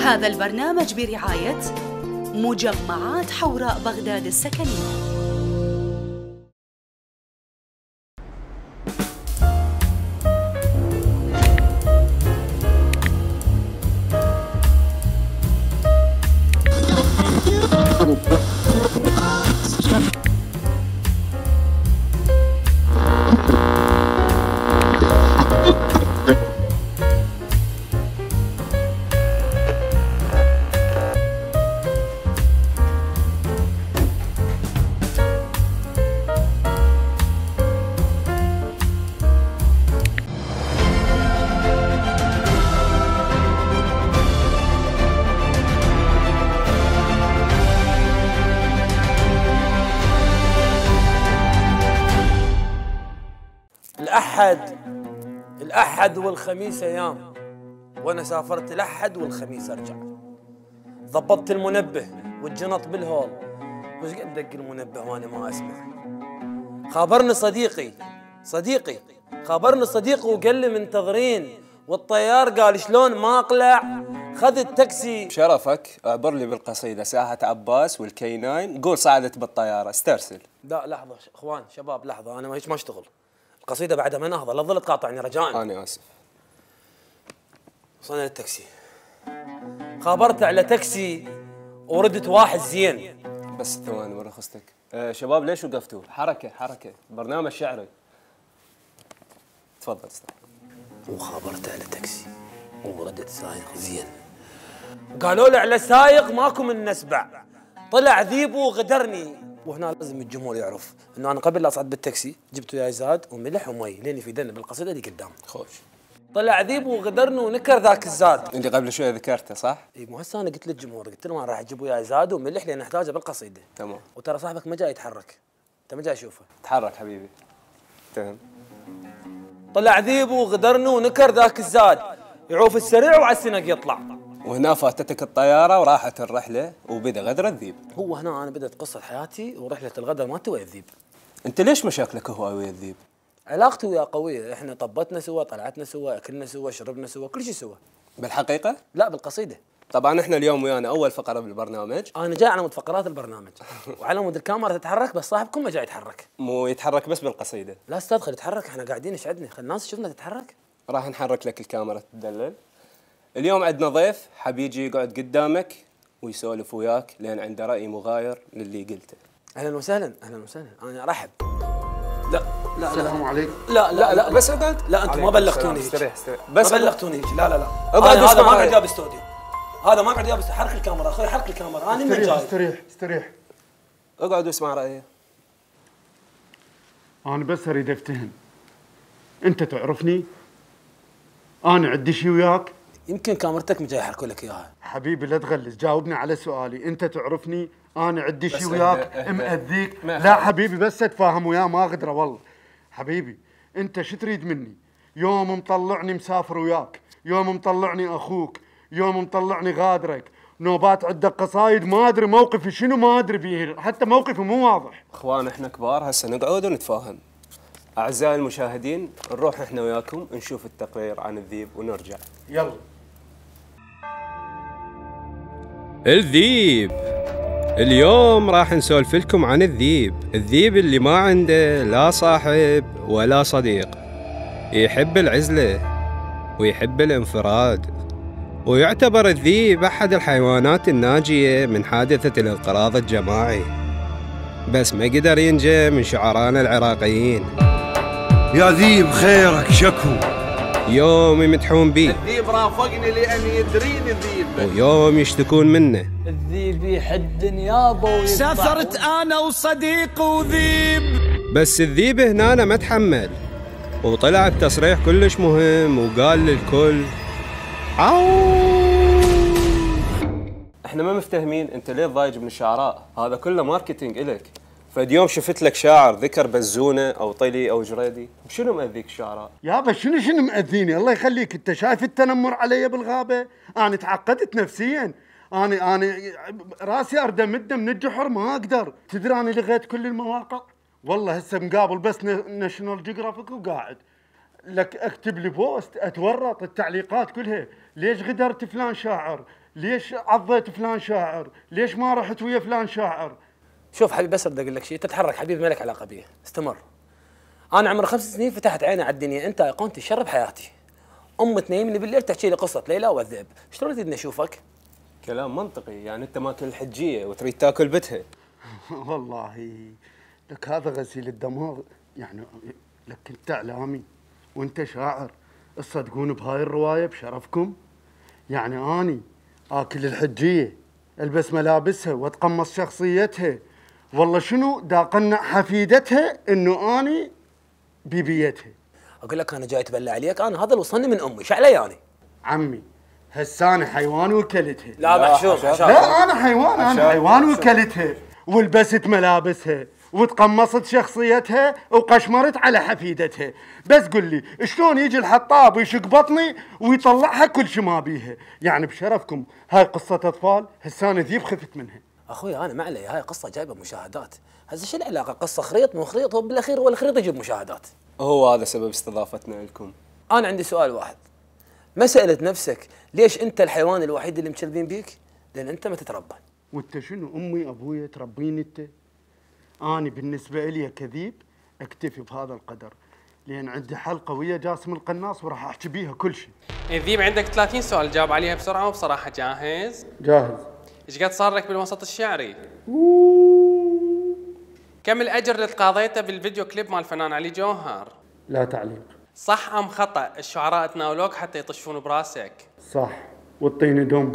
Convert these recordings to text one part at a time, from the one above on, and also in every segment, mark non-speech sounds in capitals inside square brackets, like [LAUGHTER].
هذا البرنامج برعاية مجمعات حوراء بغداد السكنية. والخميس أيام وأنا سافرت الأحد والخميس أرجع. ضبطت المنبه والجنط بالهول. وش قد دق المنبه وأنا ما أسمع؟ خابرني صديقي صديقي خابرني صديقي وقال لي منتظرين والطيار قال شلون ما أقلع؟ خذ التاكسي. شرفك أعبر لي بالقصيدة. ساحة عباس والكيناين قول صعدت بالطيارة. استرسل. لا لحظة ش- إخوان شباب لحظة. أنا ما أشتغل. القصيدة بعدها ما نهضة. لا تظل تقاطعني رجاء. أنا آسف. وصلنا للتاكسي. خابرت على تاكسي وردت واحد زين. بس ثواني ورخصتك آه شباب ليش وقفتوا؟ حركة حركة. برنامج شعري. تفضل أستاذ. وخابرت على تاكسي وردت سايق زين. قالوا له على سايق ماكو من نسبع طلع ذيب وغدرني. وهنا لازم الجمهور يعرف إنه أنا قبل لا أصعد بالتاكسي جبت وياي زاد وملح ومي لين يفيدنا بالقصيدة اللي قدام. خوش. طلع ذيب وغدرني ونكر ذاك الزاد. انت قبل شوي ذكرته صح؟ إي مو هسه أنا قلت للجمهور قلت لهم أنا راح أجيب وياي زاد وملح لأن احتاجه بالقصيدة. تمام. وترى صاحبك ما جاي يتحرك. أنت ما جاي اشوفه تحرك حبيبي. تهم. طلع ذيب وغدرني ونكر ذاك الزاد. يعوف السريع وعلى السنق يطلع. وهنا فاتتك الطيارة وراحت الرحلة وبدأ غدر الذيب. هو هنا أنا بدأت قصة حياتي ورحلة الغدر مالتي ويا الذيب. أنت ليش مشاكلك هو ويا الذيب؟ علاقتي وياه قويه إحنا طبتنا سوا طلعتنا سوا أكلنا سوا شربنا سوا كل شيء سوا. بالحقيقة؟ لا بالقصيدة. طبعا إحنا اليوم ويانا أول فقرة بالبرنامج. أنا جاي على مود فقرات البرنامج. [LAUGHS] وعلى مود الكاميرا تتحرك بس صاحبكم ما جاي يتحرك. مو يتحرك بس بالقصيدة. لا أستاذ خلي يتحرك إحنا قاعدين إيش عندنا خلي الناس تشوفنا تتحرك. راح نحرك لك الكاميرا تدلل. اليوم عندنا ضيف حاب يجي يقعد قدامك ويسولف وياك لأن عنده رأي مغاير للي قلته. أهلا وسهلا أهلا وسهلا. أنا أرحب. لا لا السلام عليكم. لا لا لا بس اقعد لا أنتم ما بلغتوني استريح استريح. بس ما بلغتوني لا لا لا. اقعد هذا ما قاعد. جاب استوديو هذا ما قاعد جاب. حرك الكاميرا أخوي حرك الكاميرا. أنا من جاي. استريح استريح. أقعد واسمع رايه أنا بس أريد أفتهم. أنت تعرفني؟ أنا عندي شي وياك؟ يمكن كاميرتك مجاي يحركوا لك إياها. حبيبي لا تغلس. جاوبني على سؤالي. أنت تعرفني أنا عندي بس شي اهدى- وياك. مأذيك. لا. حبيبي بس اتفاهم وياه ما غدره والله حبيبي أنت شو تريد مني؟ يوم مطلعني مسافر وياك يوم مطلعني أخوك يوم مطلعني غادرك نوبات عندك قصايد ما أدري موقفي شنو ما أدري بيه. حتى موقفي مو واضح. أخوان إحنا كبار هسه نقعد ونتفاهم. أعزائي المشاهدين نروح إحنا وياكم نشوف التقرير عن الذيب ونرجع. يلا. الذيب. اليوم راح نسولف لكم عن الذيب. الذيب اللي ما عنده لا صاحب ولا صديق. يحب العزلة ويحب الانفراد. ويعتبر الذيب أحد الحيوانات الناجية من حادثة الانقراض الجماعي. بس ما قدر ينجى من شعرانا العراقيين. يا ذيب خيرك شكو. يوم يمدحون بيه الذيب رافقني لأن يدريني الذيب. ويوم يشتكون منه. الذيب يحد نيابه سافرت أنا وصديق وذيب. بس الذيب هنا ما تحمل وطلع بتصريح كلش مهم وقال للكل عو إحنا ما مفتهمين أنت ليه ضايج من الشعراء هذا كله marketing إلك. فاليوم شفت لك شاعر ذكر بزونه أو طلي أو جريدي. شنو مأذيك الشعراء يابا شنو شنو مأذيني؟ الله يخليك. أنت شايف التنمر علي بالغابة؟ أنا تعقدت نفسيا. أنا أنا راسي ارد امده من الجحر ما أقدر. تدري أنا لغيت كل المواقع؟ والله هسه مقابل بس National Geographic وقاعد. لك أكتب لي post أتورط التعليقات كلها. ليش غدرت فلان شاعر؟ ليش عضيت فلان شاعر؟ ليش ما رحت ويا فلان شاعر؟ شوف حبيبي بس بدي أقول لك شيء تتحرك حبيبي ما لك علاقه بيه استمر. أنا عمري خمس سنين فتحت عيني على الدنيا أنت ايقونتي الشر بحياتي أم تنيمني بالليل تحكي لي قصة ليلى والذئب. شلون تريدني أشوفك؟ كلام منطقي يعني أنت ماكل الحجيه وتريد تاكل بتها [LAUGHS] والله لك هذا غسيل الدماغ يعني لك أنت إعلامي وأنت شاعر. تصدقون بهاي الرواية بشرفكم؟ يعني أني آكل الحجية ألبس ملابسها وأتقمص شخصيتها. والله شنو دا اقنع حفيدتها إنه آني ببيتها أقول لك أنا جاي اتبلى عليك أنا هذا اللي وصلني من أمي. إيش علي يعني عمي هسانة حيوان وكلتها لا محشور محشور لا أنا حيوان أنا حيوان وكلتها ولبست ملابسها وتقمصت شخصيتها وقشمرت على حفيدتها. بس قل لي شلون يجي الحطاب ويشق بطني ويطلعها كل شي ما بيها؟ يعني بشرفكم هاي قصة أطفال هسانة ذيب خفت منها. أخوي أنا ما علي هاي قصة جايبة مشاهدات. هذا شو العلاقة؟ قصة خريط مو خريط هو بالأخير هو الخريط يجيب مشاهدات. هو هذا سبب استضافتنا لكم. أنا عندي سؤال واحد. ما سألت نفسك ليش أنت الحيوان الوحيد اللي مكذبين بيك؟ لأن أنت ما تتربى. وأنت شنو أمي أبويا تربيني أنت؟ اني بالنسبة لي كذيب أكتفي بهذا القدر لأن عندي حلقة ويا جاسم القناص وراح أحكي بيها كل شيء. ذيب عندك 30 سؤال جاوب عليها بسرعة وبصراحة جاهز؟ جاهز. إيش قد صار لك بالوسط الشعري؟ كم الأجر اللي تقاضيته بالفيديو كليب مال الفنان علي جوهر؟ لا تعليق. صح أم خطأ؟ الشعراء تناولوك حتى يطشون براسك. صح. والطين دم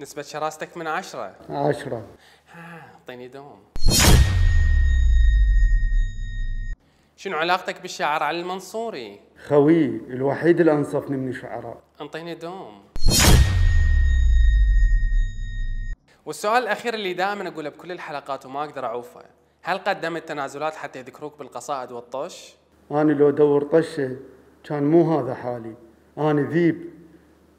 نسبة شراستك من عشرة. عشرة. اعطيني دوم شنو علاقتك بالشاعر علي المنصوري؟ خوي الوحيد اللي أنصفني من الشعراء انطيني دوم والسؤال الأخير اللي دائما أقوله بكل الحلقات وما أقدر أعوفه هل قدمت تنازلات حتى يذكروك بالقصائد والطش؟ أنا لو دور طشة كان مو هذا حالي. أنا ذيب.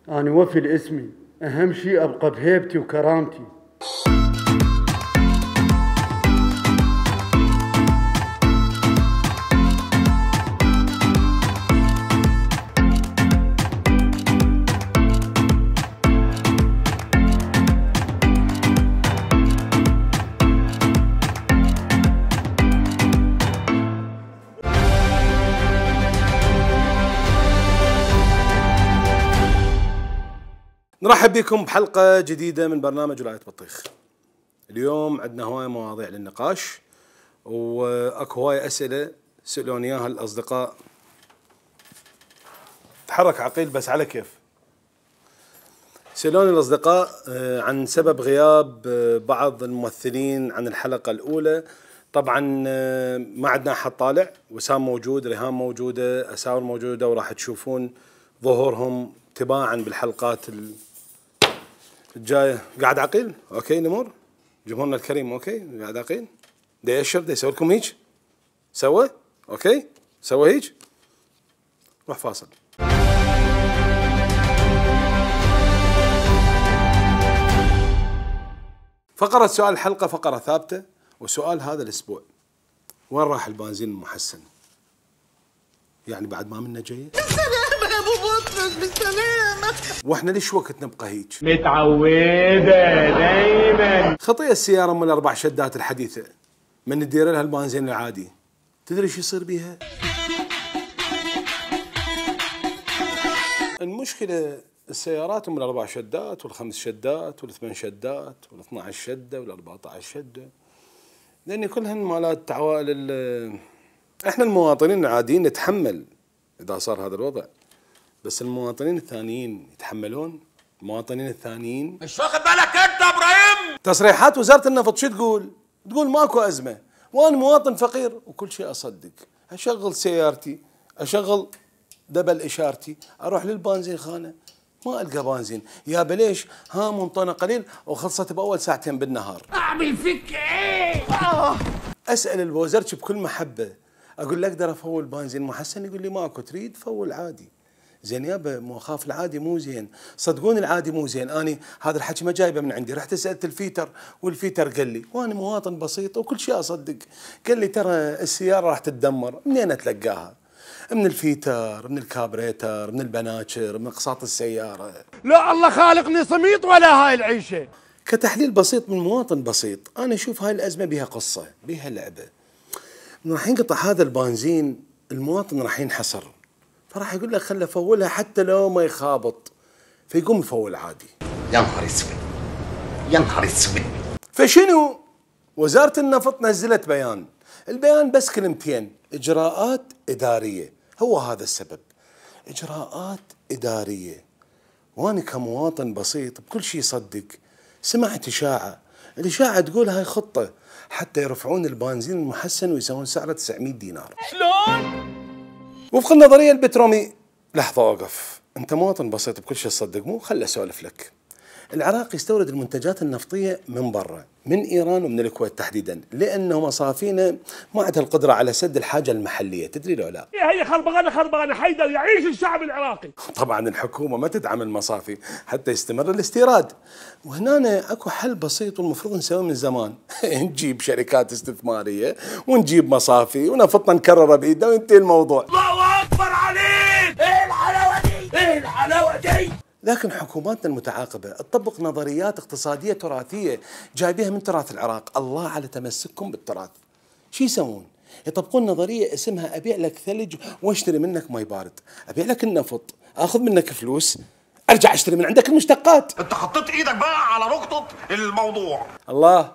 أنا وفي لاسمي. أهم شيء أبقى بهيبتي وكرامتي. نرحب بكم بحلقة جديدة من برنامج ولاية بطيخ. اليوم عندنا هواية مواضيع للنقاش وأكو هواية أسئلة سألوني إياها الأصدقاء. تحرك عقيل بس على كيف. سألوني الأصدقاء آه، عن سبب غياب آه، بعض الممثلين عن الحلقة الأولى. طبعا آه، ما عندنا أحد طالع وسام موجود ريهام موجودة أساور موجودة وراح تشوفون ظهورهم تباعا بالحلقات ال- الجايه قاعد عقيل؟ okay نمر. جمهورنا الكريم okay قاعد عقيل. دا يشر دا يسوي لكم هيك سوى؟ okay سوى هيك روح فاصل. فقرة سؤال الحلقة فقرة ثابتة وسؤال هذا الأسبوع. وين راح البنزين المحسن؟ يعني بعد ما منا جاية؟ وإحنا ليش وقت نبقى هيك؟ متعودة دايما. خطية السيارة من الأربع شدات الحديثة. من ندير لها البنزين العادي. تدري شو يصير بيها؟ المشكلة السيارات من الأربع شدات والخمس شدات والثمان شدات والاثنى عشر شدة والأربعة عشر شدة. لأن كلهن مالات عوائل ال- إحنا المواطنين العاديين نتحمل إذا صار هذا الوضع. بس المواطنين الثانيين يتحملون؟ المواطنين الثانيين؟ مش واخد بالك انت يا إبراهيم؟ تصريحات وزارة النفط شو تقول؟ تقول ماكو أزمة. وأنا مواطن فقير وكل شيء أصدق. أشغل سيارتي أشغل دبل إشارتي أروح للبنزين خانة. ما ألقى بنزين. يا بليش ها منطنه قليل وخلصت بأول ساعتين بالنهار. أعمل فيك إيه؟ أسأل الوزرج بكل محبة. أقول له أقدر أفول بنزين محسن؟ يقول لي ماكو. تريد فول عادي. زين يابا مو اخاف العادي مو زين. صدقوني العادي مو زين. أني هذا الحكي ما جايبه من عندي. رحت سألت الفيتر والفيتر قال لي وأنا مواطن بسيط وكل شيء أصدق. قال لي ترى السيارة راح تتدمر. منين أتلقاها؟ من الفيتر من الكابريتر من البناتشر من اقساط السيارة. لا الله خالقني صميط ولا هاي العيشة. كتحليل بسيط من مواطن بسيط. أنا أشوف هاي الأزمة بها قصة بها لعبة. راح ينقطع هذا البنزين المواطن راح ينحصر. فراح يقول لك خله فولها حتى لو ما يخابط. فيقوم يفول عادي. يا نهار أسود. يا نهار أسود. فشنو؟ وزارة النفط نزلت بيان. البيان بس كلمتين. إجراءات إدارية. هو هذا السبب. إجراءات إدارية. وأنا كمواطن بسيط بكل شيء صدق سمعت إشاعة. الإشاعة تقول هاي خطة حتى يرفعون البنزين المحسن ويسوون سعره 900 دينار. شلون؟ وفق النظرية البترومي لحظة وقف أنت مواطن بسيط بكل شيء تصدق مو خل أسولف لك. العراق يستورد المنتجات النفطية من برا من إيران ومن الكويت تحديدا لأنه مصافينا ما عندها القدرة على سد الحاجة المحلية تدري لو لا؟ هي خربانه خربانه حيدر يعيش الشعب العراقي. طبعا الحكومة ما تدعم المصافي حتى يستمر الاستيراد. وهنا أكو حل بسيط والمفروض نسويه من زمان. [LAUGHS] نجيب شركات استثمارية ونجيب مصافي ونفطنا نكرره بإيدنا وينتهي الموضوع. الله أكبر عليك! لكن حكوماتنا المتعاقبة تطبق نظريات اقتصادية تراثية جايبيها من تراث العراق. الله على تمسككم بالتراث. شو يسوون؟ يطبقون نظرية اسمها أبيع لك ثلج واشتري منك مي بارد. أبيع لك النفط أخذ منك فلوس أرجع أشتري من عندك المشتقات. أنت حطيت إيدك بقى على نقطة الموضوع. الله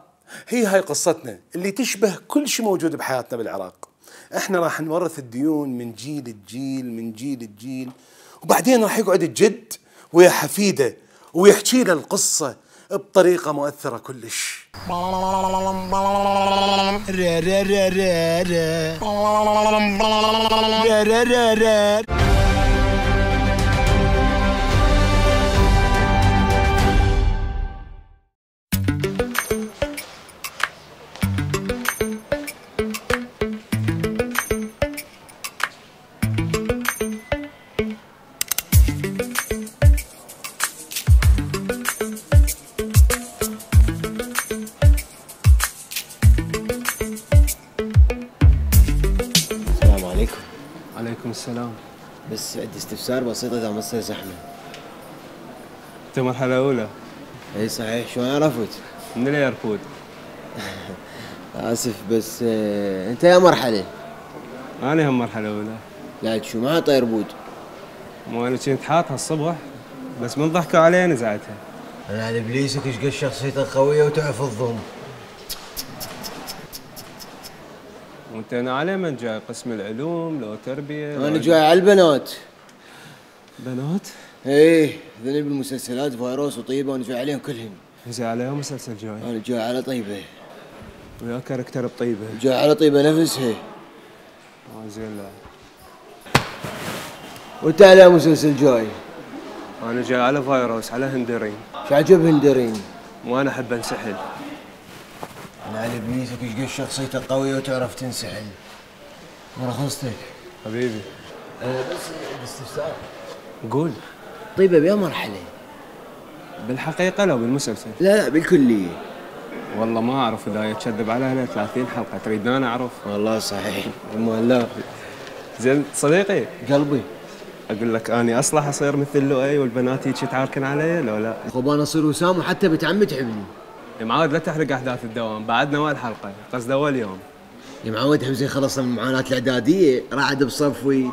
هي هاي قصتنا اللي تشبه كل شيء موجود بحياتنا بالعراق. إحنا راح نورث الديون من جيل الجيل من جيل الجيل وبعدين راح يقعد الجد ويا حفيده ويحكي له القصة بطريقة مؤثرة كلش. استفسار بسيط إذا ما تصير زحمة. أنت مرحلة أولى؟ إي صحيح. شلون عرفت؟ من ال AirPod [LAUGHS] آسف بس آه، أنت يا مرحلة. أنا هم مرحلة أولى. لا شو ما حاط AirPod مو أنا كنت حاطها الصبح بس من ضحكوا علي نزعتها أنا على إبليسك إيش قد شخصيتك قوية وتعرف الضم وأنت أنا على من جاي؟ قسم العلوم لو تربية لو أنا جاي على البنات. بنات؟ إيه ذني بالمسلسلات فيروس وطيبة وأنا جاي عليهم كلهم. زي عليهم مسلسل جاي؟ أنا جاي على طيبة. ويا كاركتر بطيبة جاي على طيبة نفسها. آه زين لا. وانت على مسلسل جاي. أنا جاي على فيروس على هندرين. شو عجب هندرين؟ وأنا أحب أنسحل. أنا على ابليسك إيش قد شخصيتك قوية وتعرف تنسحل؟ مرخصتك حبيبي. أه بس باستفسار قول. طيبه بيا مرحله بالحقيقة لو بالمسلسل لا لا بالكلية. والله ما أعرف إذا يتكذب عليها 30 حلقة تريد أنا أعرف؟ والله صحيح. المؤلف زين صديقي. قلبي. أقول لك أني أصلح أصير مثل لؤي والبنات هيك تعاركن علي لو لا. خب أنا أصير وسام وحتى بنت عمي تحبني يا معود لا تحرق أحداث الدوام. بعدنا اول حلقه قصد أول يوم. يا معود حمزة خلصنا من معاناة الإعدادية. رعد بصفوي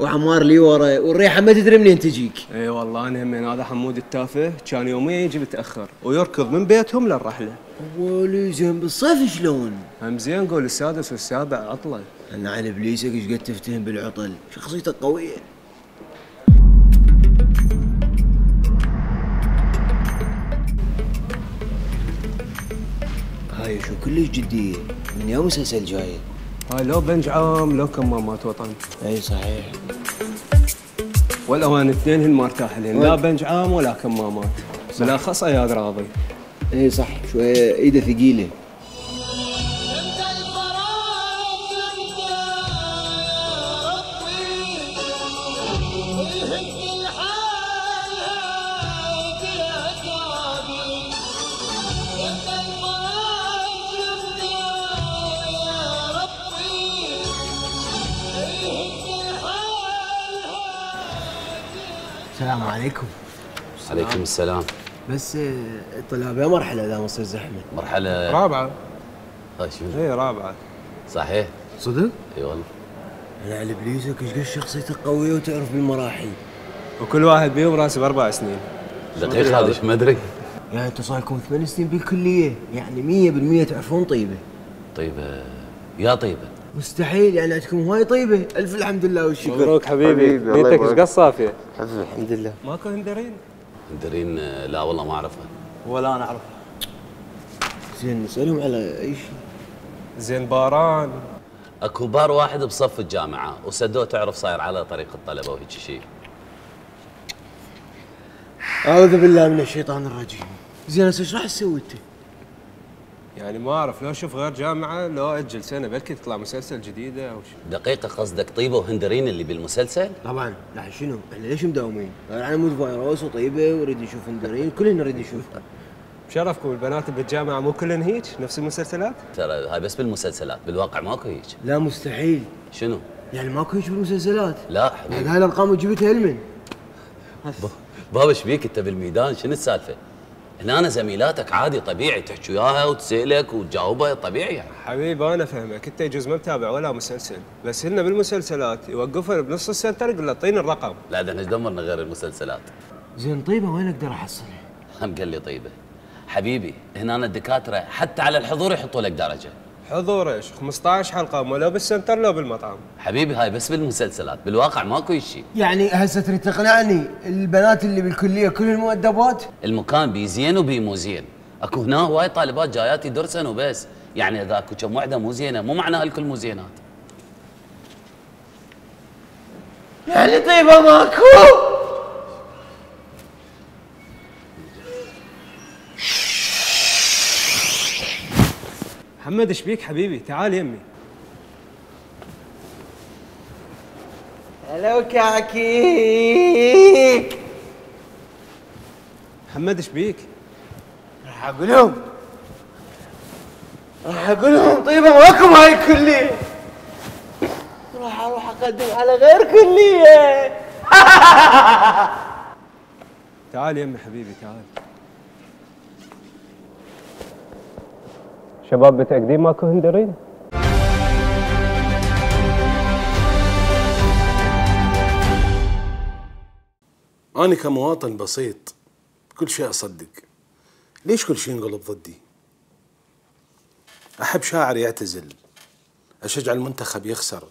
وعمار لي ورا. والريحة ما تدري منين تجيك. إي والله أنا همين هذا حمود التافه كان يوميا يجي متأخر. ويركض من بيتهم للرحلة. ولي زين بالصيف شلون؟ هم زين قول السادس والسابع عطلة. أنا على إبليسك إيش قد تفتهم بالعطل؟ شخصيتك قوية. هاي شو كلش جدية. من يوم مسلسل جاي. هاي لو بنج عام لو كمامات وطن. أي صحيح. والأوان اثنين هن مرتاح لين لا بنج عام ولا كمامات بالأخص أياد راضي. أي صح. شوية إيده ثقيلة. السلام عليكم. عليكم السلام. بس آه، الطلاب يا مرحلة اذا ما تصير زحمة. مرحلة رابعة. هاي شنو؟ اي رابعة. صحيح. صدق؟ إي والله. أنا على إبليسك إيش قد شخصيته قوية وتعرف بالمراحل. وكل واحد بيهم راسب أربع سنين. دقيقة هذا إيش ما أدري. يعني أنتم صار لكم ثمان سنين بالكلية يعني 100% تعرفون طيبة. طيبة. يا طيبة. مستحيل يعني عندكم هواي طيبة. ألف الحمد لله والشكر. مبروك حبيبي. نيتك إيش. قد صافية الحمد لله. ماكو هندرين؟ مدرين آه، لا والله ما أعرفها. ولا أنا أعرف. زين نسألهم على أي شيء؟ زين باران. أكو بار واحد بصف الجامعة وسدوه تعرف صاير على طريق الطلبة وهيك شيء. أعوذ بالله من الشيطان الرجيم. زين هسه إيش راح تسوي أنت؟ يعني ما أعرف لو أشوف غير جامعة لو أجل سنة بلكي تطلع مسلسل جديدة أو شيء دقيقة قصدك طيبة وهندرين اللي بالمسلسل؟ طبعا. لا شنو؟ إحنا ليش مداومين؟ غير على مود فيروس وطيبة ونريد نشوف اندرين كلنا نريد نشوفها. بشرفكم البنات بالجامعة مو كلن هيك نفس المسلسلات؟ ترى هاي بس بالمسلسلات بالواقع ماكو هيك لا مستحيل. شنو؟ يعني ماكو هيك بالمسلسلات. لا بعد حبيبي. هاي الأرقام اللي جبتها علما بابا إيش بيك أنت بالميدان؟ شنو السالفة؟ هنا أنا زميلاتك عادي طبيعي تحكي وياها وتسألك وتجاوبها طبيعي. يعني حبيبي أنا فهمك. انت يجوز ما متابع ولا مسلسل. بس هن بالمسلسلات يوقفون بنص ال center يقول له اعطيني الرقم. لا ده إحنا دمرنا غير المسلسلات. زين طيبة وين أقدر احصلها؟ [LAUGHS] هم قال لي طيبة. حبيبي هنا الدكاترة حتى على الحضور يحطوا لك درجة. حضور إيش 15 حلقة مو لو بال center لو بالمطعم. حبيبي هاي بس بالمسلسلات بالواقع ماكو شيء يعني هسه تريد تقنعني البنات اللي بالكلية كلهم مؤدبات؟ المكان بي زين وبي مو زين. اكو هنا هواي طالبات جايات يدرسن وبس. يعني إذا اكو كم وحدة مو زينة مو معناها الكل مو زينات. يعني طيبة ماكو؟ محمد إيش بيك حبيبي. تعال يمي هلو كاكيك محمد إيش بيك. راح أقول لهم راح أقول لهم طيبة ماكو هاي الكليه راح أروح أقدم على غير كلية. [LAUGHS] تعال يمي حبيبي تعال. شباب متأكدين ماكو هندرين؟ أنا كمواطن بسيط كل شيء أصدق. ليش كل شيء ينقلب ضدي؟ أحب شاعر يعتزل أشجع المنتخب يخسر.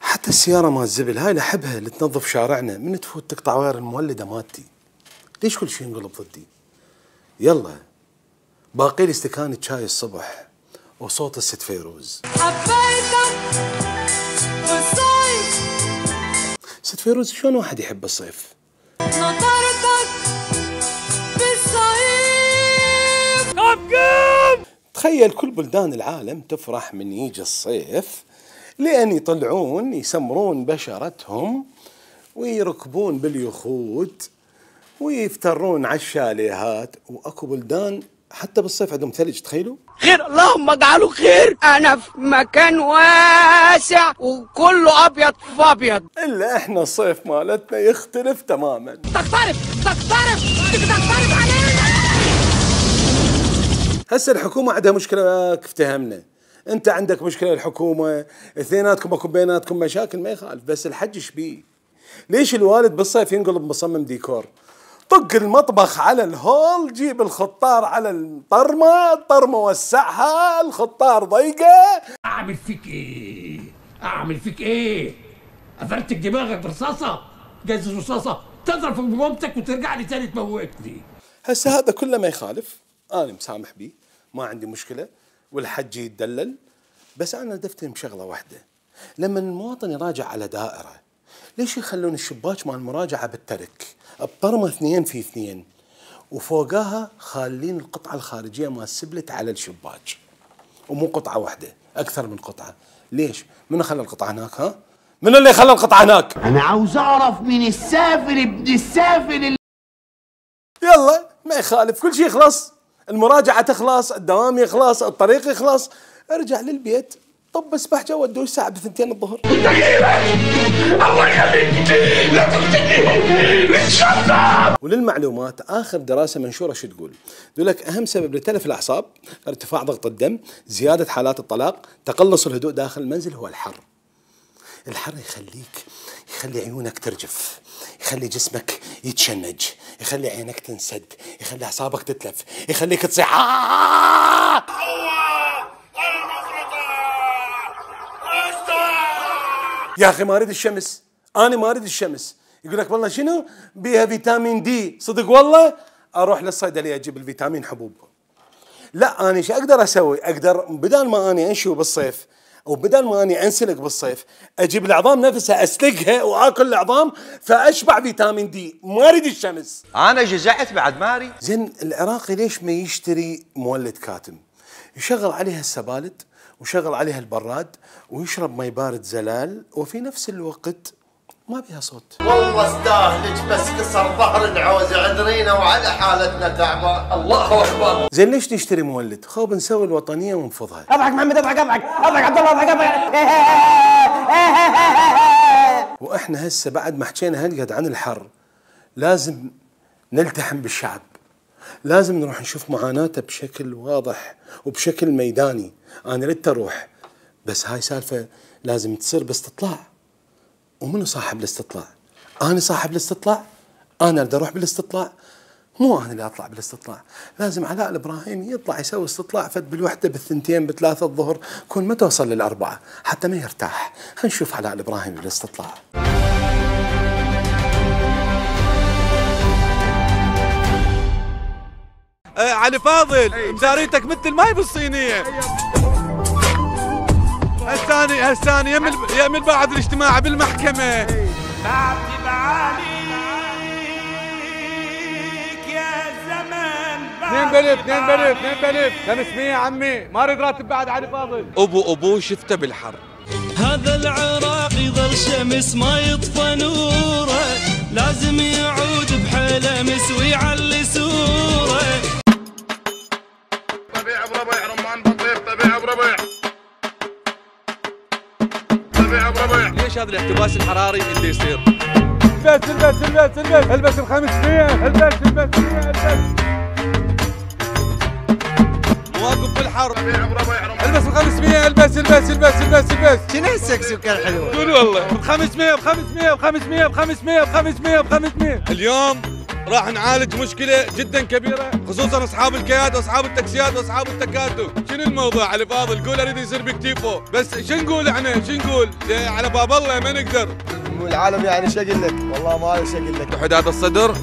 حتى السيارة مال الزبل هاي أحبها اللي تنظف شارعنا من تفوت تقطع وير المولدة مالتي. ليش كل شيء ينقلب ضدي؟ يلا باقي لي استكانة شاي الصبح وصوت الست فيروز. ست فيروز شلون واحد يحب الصيف؟ نطرتك بالصيف. قم تخيل كل بلدان العالم تفرح من يجي الصيف لأن يطلعون يسمرون بشرتهم ويركبون باليخوت ويفترون على الشاليهات. وأكو بلدان حتى بالصيف عندهم ثلج تخيلوا. خير اللهم اجعله خير. أنا في مكان واسع وكله أبيض في أبيض. إلا إحنا الصيف مالتنا يختلف تماما. تقترب تقترب تقترب علينا. هسه الحكومة عندها مشكلة كيف افتهمنا أنت عندك مشكلة الحكومة اثنيناتكم أكو بيناتكم مشاكل ما يخالف بس الحج إيش بيه؟ ليش الوالد بالصيف ينقلب مصمم ديكور؟ طق المطبخ على الهول جيب الخطار على الطرمة الطرمة وسعها الخطار ضيقة. أعمل فيك إيه؟ أعمل فيك إيه؟ أفرتك دماغك برصاصة؟ جايز رصاصه تضرب في مامتك وترجع لي تاني تموتني. هسه هذا كله ما يخالف. أنا مسامح بيه ما عندي مشكلة. والحج يتدلل. بس أنا دفتهم شغله واحدة. لما المواطن يراجع على دائرة ليش يخلون الشباك مال المراجعه بالترك؟ بطرمه اثنين في اثنين. وفوقاها خالين القطعة الخارجية مال السبلت على الشباك. ومو قطعة واحدة أكثر من قطعة. ليش؟ من خلى القطعة هناك ها؟ من اللي خلى القطعة هناك؟ أنا عاوز أعرف من السافل ابن السافل اللي يلا ما يخالف. كل شيء يخلص. المراجعة تخلص الدوام يخلص الطريق يخلص. ارجع للبيت. طب اسبح جوا ودوش ساعه بثنتين الظهر الله يخليك لا وللمعلومات آخر دراسة منشورة شو تقول؟ يقول لك أهم سبب لتلف الأعصاب ارتفاع ضغط الدم، زيادة حالات الطلاق، تقلص الهدوء داخل المنزل هو الحر. الحر يخليك يخلي عيونك ترجف، يخلي جسمك يتشنج، يخلي عينك تنسد، يخلي أعصابك تتلف، يخليك تصيح يا أخي ما اريد الشمس أنا ما اريد الشمس. يقول لك والله شنو؟ بيها فيتامين D. صدق والله؟ أروح للصيدليه أجيب الفيتامين حبوب. لا أنا شو أقدر أسوي؟ أقدر بدل ما اني أنشوي بالصيف وبدل ما اني أنسلق بالصيف أجيب العظام نفسها أسلقها وآكل العظام فأشبع فيتامين D. ما اريد الشمس. أنا جزعت بعد ما اريد زين العراقي ليش ما يشتري مولد كاتم؟ يشغل عليها السبلت ويشغل عليها البراد ويشرب مي بارد زلال وفي نفس الوقت ما بيها صوت. والله استاهلك بس كسر ظهر العوز عذرينا وعلى حالتنا تعبان الله أكبر. زين ليش نشتري مولد؟ خو بنسوي الوطنية ونفضها. أضحك محمد أضحك أضحك أضحك عبد الله أضحك أضحك. وإحنا هسه بعد ما حكينا هالقد عن الحر لازم نلتحم بالشعب. لازم نروح نشوف معاناته بشكل واضح وبشكل ميداني. أنا ردت أروح. بس هاي سالفة لازم تصير باستطلاع. ومنو صاحب الاستطلاع؟ أنا صاحب الاستطلاع؟ أنا أريد أروح بالاستطلاع؟ مو أنا اللي أطلع بالاستطلاع. لازم علاء الابراهيمي يطلع يسوي استطلاع فد بالوحدة بالثنتين بثلاثة الظهر كون ما توصل للأربعة حتى ما يرتاح. خلينا نشوف علاء الابراهيمي بالاستطلاع. علي فاضل مداريتك مثل الماي بالصينية. هالثاني هالثاني يم يم بعد الاجتماع بالمحكمه اثنين بلف اثنين بلف اثنين بلف. 500 عمي؟ ما أريد راتب بعد علي فاضل. أبو ابوه شفته بالحر. هذا العراق يظل شمس ما يطفى نوره لازم يعود بحيلة مس ويعلي سوره ليش هذا الاحتباس الحراري اللي يصير. البس البس البس البس البس ال 500 البس البس 100 البس مواقف بالحر طبيعة بربيع رمان البس ال 500 البس البس البس البس البس شنو السكسي وكان حلو؟ قول والله. ب 500 ب 500 ب 500 ب 500 ب 500 ب 500 اليوم راح نعالج مشكلة جدا كبيرة خصوصا أصحاب الكيات واصحاب التاكسيات واصحاب التكاتك، شنو الموضوع علي فاضل؟ قول أريد يصير بكتيفو، بس شو نقول إحنا؟ شو نقول؟ على باب الله ما نقدر. العالم يعني شو أقول لك والله ما اعرف شو أقول لك وحدات الصدر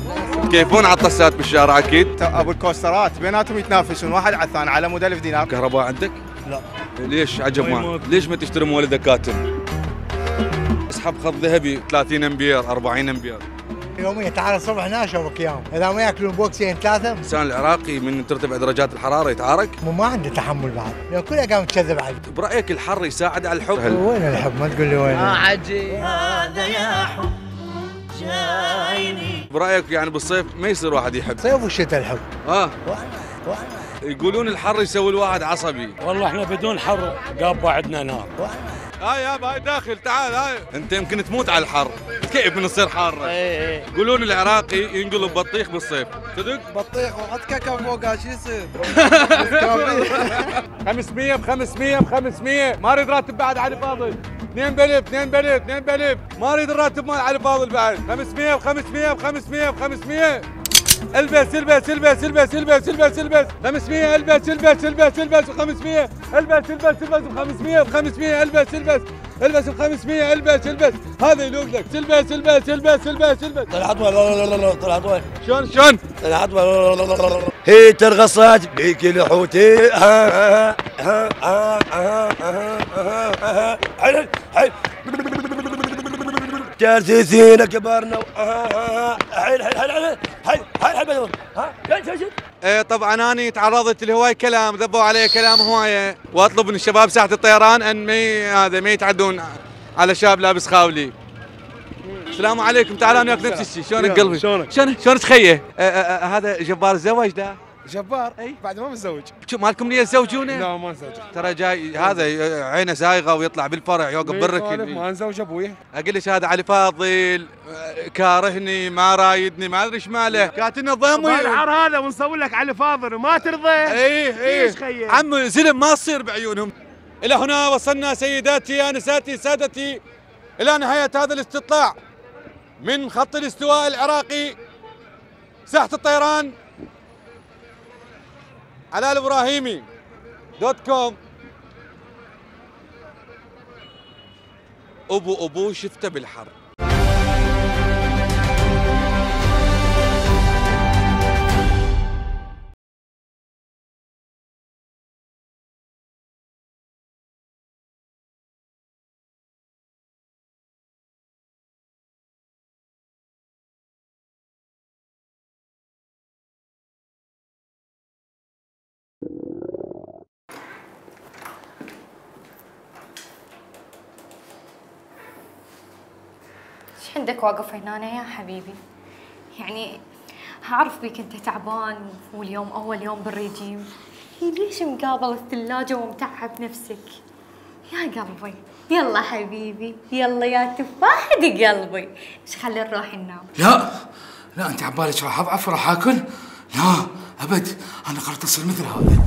كيفون على الطسات بالشارع أكيد. أبو الكوسترات بيناتهم يتنافسون واحد على الثاني على مود 1000 دينار كهرباء عندك؟ لا ليش عجب ما ليش ما تشتري مولد كاتم؟ اسحب خط ذهبي 30 أمبير 40 أمبير يوميا تعال الصبح هنا اشوفك يوم إذا ما يأكلون بوكسين ثلاثة الإنسان العراقي من ترتفع درجات الحرارة يتعارك؟ مو ما عنده تحمل بعد. لو كله قام تكذب علي برأيك الحر يساعد على الحب؟ وين الحب؟ ما تقول لي وين. عجي هذا يا حب جايني. برأيك يعني بالصيف ما يصير واحد يحب؟ صيف وشتاء الحب. آه. يقولون الحر يسوي الواحد عصبي. والله إحنا بدون حر قابة عندنا نار. هاي يابا هاي داخل تعال هاي. انت يمكن تموت على الحر. كيف من تصير حاره يقولون العراقي ينقلب بطيخ بالصيف. صدق؟ بطيخ وحط كاكا فوقها شو يصير؟ 500 ب 500 ب 500 ما أريد راتب بعد علي فاضل. اثنين بلف اثنين بلف اثنين بلف ما أريد الراتب مال علي فاضل بعد. 500 ب 500 ب 500 ب 500 البس البس البس البس البس البس البس 500 البس البس البس البس 500 البس البس البس ب 500 ب 500 البس البس البس ب 500 البس البس هذا يلوق لك البس البس البس البس البس طلعت وين طلعت وين شلون شلون طلعت وين هي ترغصت بيك الحوتي جالسين كبرنا حيل حيل حيل حيل حيل حيل إيه طبعا اني تعرضت لهواي كلام ذبوا علي كلام هوايه وأطلب من الشباب ساحة الطيران إن ما هذا ما يتعدون على شاب لابس خاولي. السلام عليكم تعال أنا وياك نفس الشيء شلونك قلبي؟ شلونك؟ شلون شلون تخيه آه، آه، آه، هذا جبار الزواج ده. جبار. أي. بعد ما متزوج. شو مالكم نية تزوجونه؟ لا ما نزوج ترى جاي هذا عينه زايغة ويطلع بالفرع يوقف بالركن ما نزوج أبوي. أقول لك هذا علي فاضل كارهني ما رايدني ما أدري إيش ماله. كاتنا ضمي العار هذا ونسوي لك علي فاضل وما ترضى. إيه خير؟ عم زلم ما تصير بعيونهم. إلى هنا وصلنا سيداتي انساتي سادتي. إلى نهاية هذا الاستطلاع. من خط الاستواء العراقي ساحة الطيران. على الابراهيمي دوت كوم. أبو أبو شفته بالحر عندك واقف هنا يا حبيبي. يعني أعرف بيك أنت تعبان واليوم أول يوم بالرجيم ليش مقابل الثلاجة ومتعب نفسك؟ يا قلبي يلا حبيبي يلا يا تفاحة قلبي. إيش خلي نروح ننام لا لا أنت عبالك راح أضعف راح آكل؟ لا أبد أنا قررت أصير مثل هذا.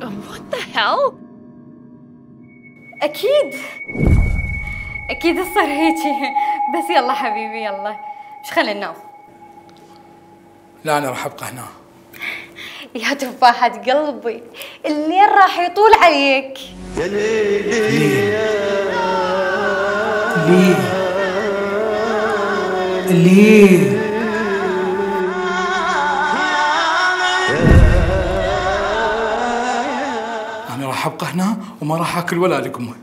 What the hell? أكيد. أكيد صار هيجي [LAUGHS] بس يلا حبيبي يلا. مش خلي ننام لا أنا راح أبقى هنا. [LAUGHS] يا تفاحة قلبي الليل راح يطول عليك. يا ليه ليه أنا راح أبقى هنا وما راح آكل ولا لقمة.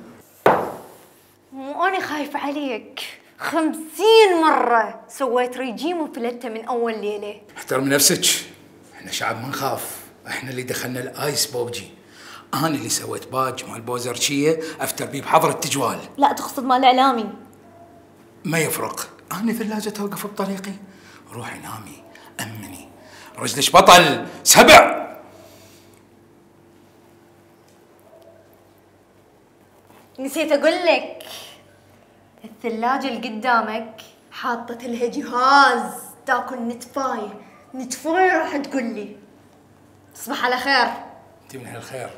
عليك. خمسين مرة سويت ريجيم وفلتة من أول ليلة. احترمي نفسك. إحنا شعب ما نخاف إحنا اللي دخلنا ال ace ب PUBG أنا اللي سويت باج مال بوزرشيه أفتر بيه بحضره تجوال لا تقصد مال إعلامي. ما يفرق. أنا ثلاجة توقف بطريقي. روحي نامي. أمني. رجلش بطل. سبع. نسيت أقول لك. الثلاجة اللي قدامك. حاطة لها جهاز تاكل نتفاية. نتفاية راح تقول لي. تصبح على خير. أنت من هالخير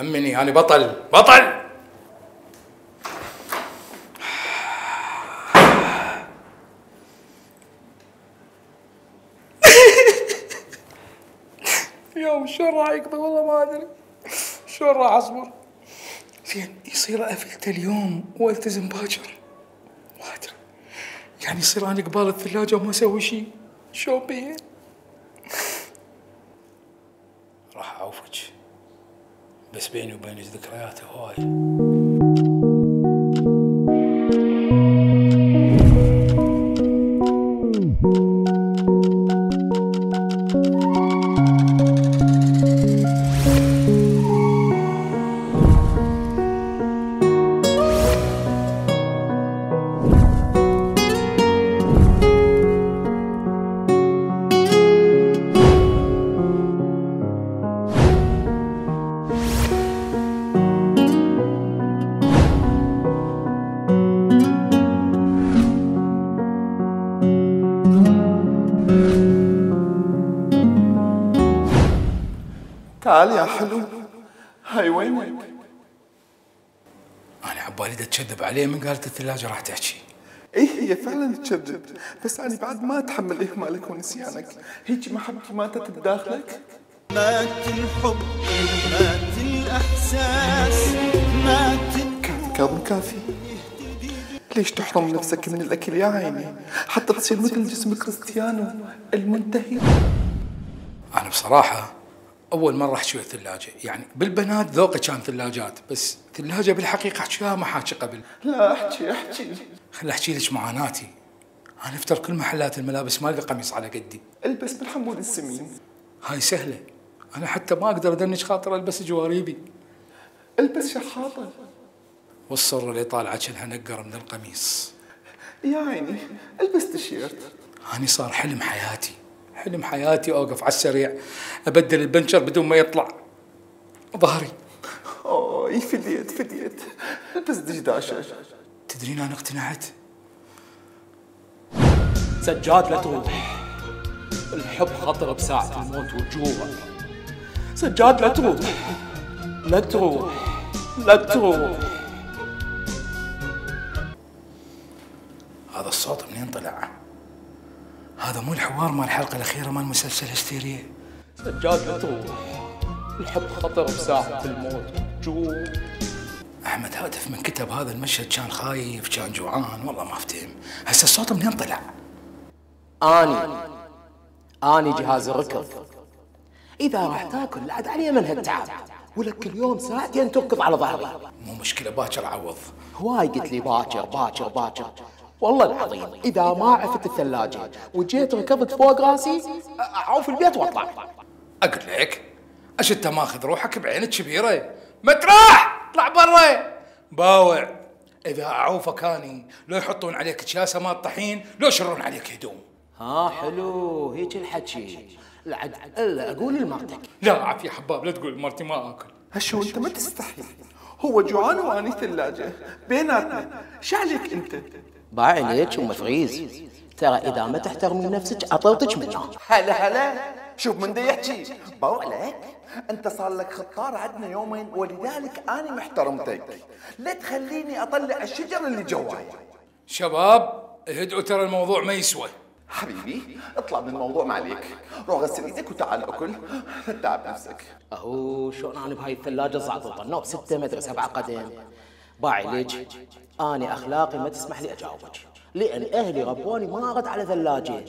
أمني أنا بطل. بطل! [LAUGHS] يوم شلون راح يقضي والله ما أدري. شلون راح أصبر. زين يصير افلت اليوم وألتزم باكر. ما ادري يعني يصير أنا قبال الثلاجة وما أسوي شيء شلون بيه راح أعوفك. بس بيني وبينك ذكريات هواي. دا تكذب عليه من قالت الثلاجة راح تحكي. إيه هي فعلا تشدد. بس أنا بعد ما اتحمل إهمالك ونسيانك. هيك محبتي ماتت بداخلك مات الحب مات الإحساس مات كافي كاظم كافي. ليش تحرم نفسك من الأكل يا عيني؟ حتى تصير مثل جسم كريستيانو المنتهي. أنا بصراحة أول مرة أحكي الثلاجة. يعني بالبنات ذوقي كان ثلاجات بس ثلاجة بالحقيقة احكيها ما حاكي قبل. لا أحكي أحكي. خل أحكي لك معاناتي. أنا أفتر كل محلات الملابس ما القى قميص على قدي. البس بالحمول السمين. هاي سهلة. أنا حتى ما أقدر ادنج خاطر ألبس جواريبي البس شحاطه والصره اللي طالعة كأنها نقر من القميص. يا عيني البس تيشيرت. هاني صار حلم حياتي. حلم حياتي اوقف على السريع. أبدل البنشر بدون ما يطلع ظهري. أوه فديت فديت. بس دشداشه تدرين أنا اقتنعت؟ سجاد لا تروح الحب خطر بساعة الموت والجوع سجاد لا تروح لا تروح لا تروح هذا الصوت منين طلع؟ هذا مو الحوار مال الحلقة الأخيرة مال مسلسل هستيريا سجاد لا تروح الحب خطر بساعة الموت. والجوع أحمد هاتف من كتب هذا المشهد كان خايف كان جوعان والله ما أفتهم. هسه الصوت منين طلع؟ آني. آني جهاز الركض. إذا راح تاكل لا عاد علي من هالتعب ولك كل يوم ساعتين تركض على ظهري مو مشكلة باكر عوض. هواي قلت لي باكر باكر باكر. والله العظيم إذا ما عفت الثلاجة وجيت ركضت فوق راسي أعوف البيت وأطلع. أقول لك أش أنت ماخذ روحك بعينك كبيرة؟ متراح اطلع برا! باوع! إذا أعوفك أني لو يحطون عليك كياسة مال طحين لو يشرون عليك هدوم. ها حلو. هيك الحكي. لا الا أقول لمرتك لا عافية يا حباب لا تقول مرتي ما أكل. هشو أنت ما تستحي. هو جوعان واني ثلاجة. بيناتنا. شعلك أنت. باعي عليك ام فريز ترى إذا ما تحترمين نفسك اطرتك منها. هلا هلا. شوف من دا يحكي. باو عليك. أنت صار لك خطار عندنا يومين ولذلك أنا محترمتك. لا تخليني أطلع الشجر اللي جواي. شباب اهدئوا ترى الموضوع ما يسوى. حبيبي اطلع من الموضوع ما عليك. روح غسل إيدك وتعال أكل. لا تتعب نفسك. أهو شلون أنا بهاي الثلاجة زعططه نوب ستة مدري سبعة قدم. باعي ليك آني أخلاقي ما تسمح لي أجاوبك. لأن أهلي ربوني ما ارد على ثلاجة.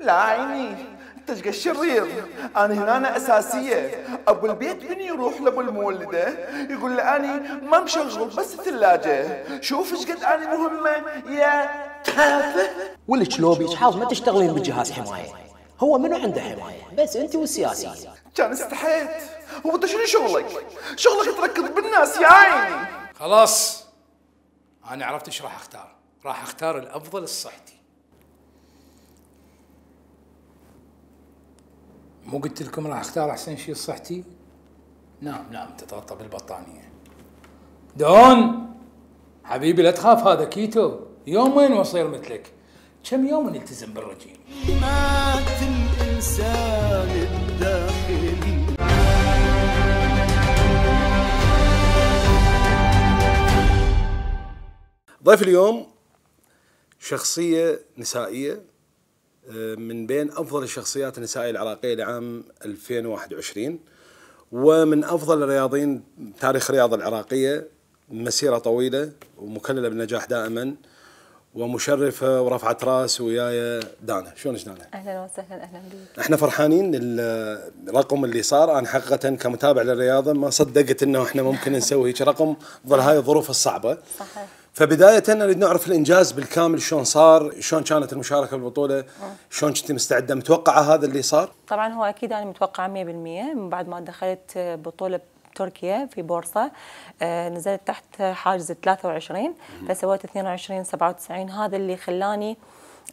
لا عيني انت إيش قد شرير أنا هنا أنا أساسية. أبو البيت من يروح لأبو المولدة؟ يقول له اني ما مشغل بس الثلاجه شوف إيش قد اني مهمة. يا تافه ولك لو بيك حاض ما تشتغلين بجهاز حماية. هو منو عنده حماية؟ بس أنت والسياسيين كان استحيت. وانت شنو شغلك؟ شغلك تركض بالناس يا عيني. خلاص. أنا عرفت إيش راح أختار. راح أختار الأفضل الصحتي. مو قلت لكم راح أختار أحسن شيء الصحتي نعم نعم تتغطى بالبطانية. دون! حبيبي لا تخاف هذا كيتو. يومين واصير مثلك. كم يوم نلتزم بالرجيم؟ مات الإنسان. ضيف اليوم شخصية نسائية آه، من بين أفضل الشخصيات النسائية العراقية لعام 2021 ومن أفضل الرياضيين تاريخ الرياضة العراقية مسيرة طويلة ومكللة بالنجاح دائما ومشرفة ورفعت رأس وياي دانا. شلونك دانا؟ أهلا وسهلا أهلا بك. إحنا فرحانين الرقم اللي صار أنا حقيقه كمتابع للرياضة ما صدقت إنه إحنا ممكن نسوي هيك رقم ظل هاي الظروف الصعبة. صحيح. فبداية نريد نعرف الإنجاز بالكامل شلون صار شلون كانت المشاركة بالبطولة شلون كنت مستعدة متوقعه هذا اللي صار؟ طبعا هو أكيد أنا متوقعة 100% من بعد ما دخلت بطولة تركيا في بورصة آه، نزلت تحت حاجز 23 فسويت 22 97 هذا اللي خلاني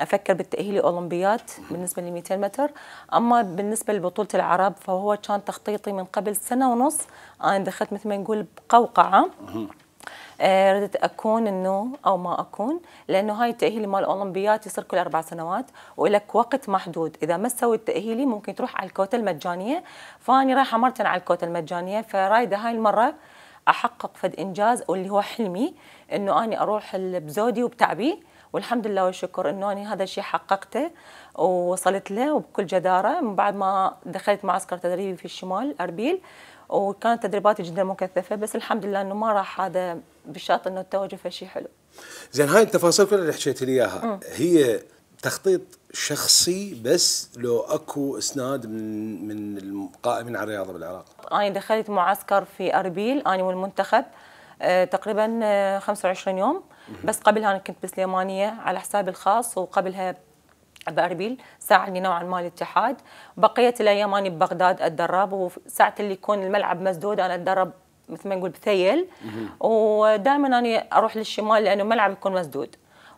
أفكر بالتأهيل الاولمبيات بالنسبة ل 200 متر. أما بالنسبة لبطولة العرب فهو كان تخطيطي من قبل سنة ونص. أنا دخلت مثل ما نقول بقوقعة. ردت أكون إنه أو ما أكون لأنه هاي التاهيلي مال الاولمبيات يصير كل أربع سنوات ولك وقت محدود. إذا ما سويت تأهيلي ممكن تروح على الكوتا المجانية. فأني رايحة مرتين على الكوتا المجانية فرايدة هاي المرة أحقق فد إنجاز واللي هو حلمي إنه أني أروح بزودي وبتعبي. والحمد لله والشكر إنه أنا هذا الشيء حققته ووصلت له وبكل جدارة. من بعد ما دخلت معسكر تدريبي في الشمال أربيل وكانت تدريباتي جدا مكثفة بس الحمد لله إنه ما راح هذا بالشاط إنه التوجه في شيء حلو. زين هاي التفاصيل كلها اللي حكيت لي إياها. هي تخطيط شخصي بس لو أكو إسناد من من القائمين على الرياضة بالعراق؟ أنا دخلت معسكر في أربيل أنا والمنتخب آه، تقريبا آه، 25 يوم. بس قبلها أنا كنت بسليمانية على حسابي الخاص وقبلها باربيل ساعدني نوعا ما الاتحاد. بقيه الأيام أنا ببغداد أتدرب وساعة اللي يكون الملعب مسدود أنا أتدرب مثل ما نقول بثيل. ودائما أنا أروح للشمال لأنه الملعب يكون مسدود.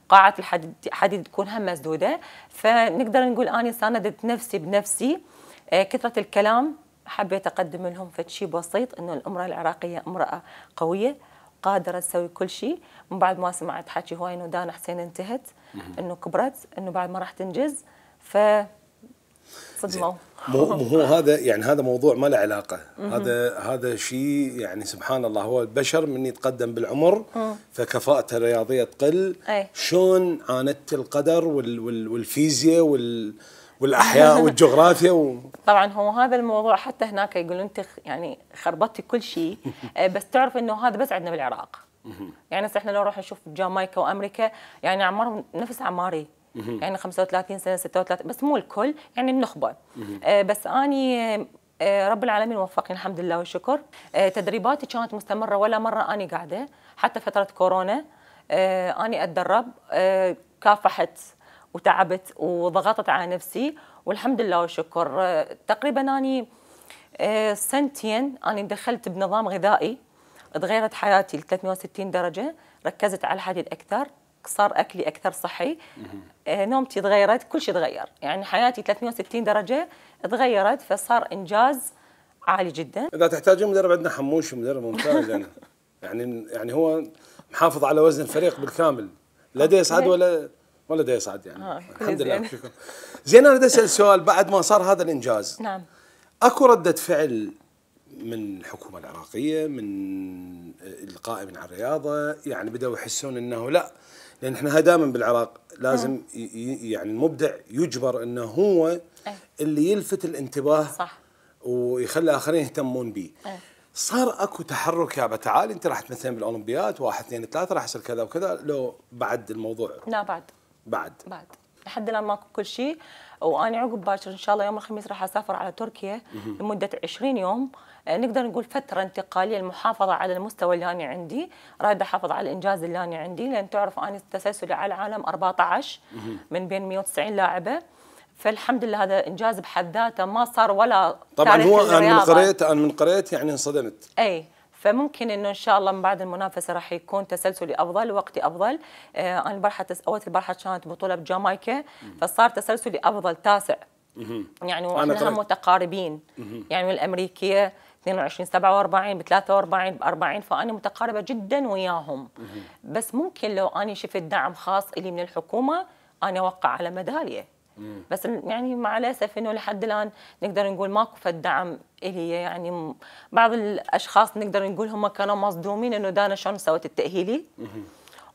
قاعات الحديد حديد تكون هم مسدودة. فنقدر نقول اني ساندت نفسي بنفسي آه، كثرة الكلام. حبيت أقدم لهم فد شيء بسيط إنه الامراه العراقية أمرأة قوية. قادرة تسوي كل شيء من بعد ما سمعت حكي هواي انه دانا حسين انتهت إنه كبرت إنه بعد ما راح تنجز ف صدموا مو هو [LAUGHS] هذا يعني هذا موضوع ما له علاقة. هذا هذا شيء يعني سبحان الله هو البشر من يتقدم بالعمر. فكفاءته الرياضية تقل. شلون عاندت القدر وال وال والفيزياء وال والأحياء [LAUGHS] والجغرافيا و... طبعا هو هذا الموضوع حتى هناك يقولون أنت يعني خربطتي كل شيء. [LAUGHS] آه، بس تعرف إنه هذا بس عندنا بالعراق. يعني إحنا لو نروح نشوف جامايكا وأمريكا يعني اعمارهم نفس أعماري. يعني 35 سنة 36 بس مو الكل. يعني النخبة. آه، بس أني آه، رب العالمين وفقني الحمد لله والشكر. تدريباتي كانت مستمرة ولا مرة أني قاعدة. حتى فترة كورونا أني أتدرب. كافحت. وتعبت وضغطت على نفسي والحمد لله والشكر آه، تقريبا أني آه، سنتين أني دخلت بنظام غذائي تغيرت حياتي ل 360 درجة ركزت على الحديد أكثر صار أكلي أكثر صحي. آه، نومتي تغيرت كل شيء تغير. يعني حياتي 360 درجة تغيرت فصار إنجاز عالي جدا. إذا تحتاجون مدرب عندنا حموش مدرب ممتاز يعني. [LAUGHS] يعني يعني هو محافظ على وزن الفريق بالكامل. لا يصعد ولا ولا دا يصعد يعني. آه، الحمد لله. زين. شكرا. زين أنا بدي أسأل سؤال بعد ما صار هذا الإنجاز. نعم. أكو ردة فعل من الحكومة العراقية من القائمين على الرياضة يعني بدأوا يحسون إنه لا لأن إحنا دائما بالعراق لازم ي- يعني المبدع يجبر إنه هو اللي يلفت الانتباه صح. ويخلي الاخرين يهتمون به إيه. صار أكو تحرك يا تعالي أنت راح تمثلين بالأولمبياد واحد اثنين ثلاثة راح يصير كذا وكذا لو بعد الموضوع. لا بعد. بعد. بعد. لحد الآن ماكو كل شيء. واني عقب باكر إن شاء الله يوم الخميس راح أسافر على تركيا. لمدة 20 يوم. آه، نقدر نقول فترة انتقالية المحافظه على المستوى اللي أنا عندي. رايده احافظ على الإنجاز اللي أنا عندي. لأن تعرف اني تسلسلي على العالم 14 من بين 190 لاعبة. فالحمد لله هذا إنجاز بحد ذاته ما صار ولا طبعا هو أنا من. قريت أنا من قريت يعني انصدمت. اي فممكن إنه إن شاء الله من بعد المنافسة راح يكون تسلسلي أفضل وقتي أفضل. آه أنا البارحة تس- أول البارحة كانت بطولة بجامايكا فصار تسلسلي أفضل تاسع. يعني وإحنا. متقاربين. يعني الأمريكية 22 47 ب 43 ب 40 فأنا متقاربة جدا وياهم. بس ممكن لو أنا شفت دعم خاص لي من الحكومة أنا أوقع على ميدالية. بس يعني مع الأسف إنه لحد الآن نقدر نقول ماكو فد دعم إلي. يعني بعض الأشخاص نقدر نقول هم كانوا مصدومين إنه دانا شلون سويت التأهيلي.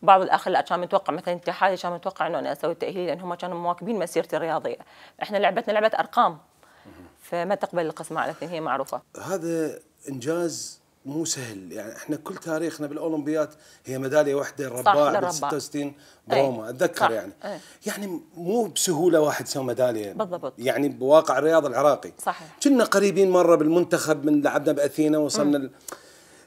وبعض الآخر لا كان متوقع مثلا اتحادي كان متوقع إنه أنا أسوي التاهيلي لأن هم كانوا مواكبين مسيرتي الرياضية. إحنا لعبتنا لعبة أرقام. فما تقبل القسمه على اثنين هي معروفة. هذا إنجاز مو سهل. يعني إحنا كل تاريخنا بالأولمبياد هي ميدالية واحدة الرباع بال للرباع. 66 بروما أتذكر صح. يعني. إيه. يعني مو بسهولة واحد يسوي ميدالية. بالضبط. يعني بواقع الرياضه العراقي. صحيح. كنا قريبين مرة بالمنتخب من لعبنا بأثينا وصلنا ال...